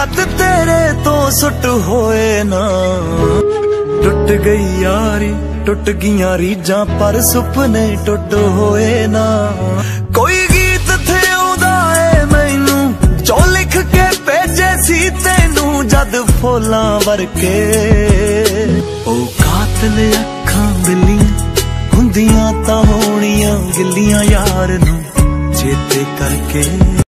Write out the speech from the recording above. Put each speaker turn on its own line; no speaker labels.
ਖਤ ਤੇਰੇ ਤੋਂ ਸੁੱਟ ਹੋਏ ਨਾ। ਟੁੱਟ ਗਈ ਯਾਰੀ, ਟੁੱਟ ਗਈਆਂ ਰੀਜਾਂ ਪਰ ਸੁਪਨੇ ਟੁੱਟ ਹੋਏ ਨਾ। ਕੋਈ ਗੀਤ ਥੇ ਆਉਂਦਾ ਏ ਮੈਨੂੰ ਜੋ ਲਿਖ ਕੇ ਭੇਜੇ ਸੀ ਤੈਨੂੰ ਜਦ ਫੁੱਲਾਂ ਵਰਕੇ ਉਹ ਕਾਤਲ ਅੱਖਾਂ ਬਿੱਲੀਆਂ ਹੁੰਦੀਆਂ ਤਾਂ ਹੋਣੀਆਂ ਗਿੱਲੀਆਂ ਯਾਰ ਨੂੰ, ਚੇਤੇ ਕਰਕੇ।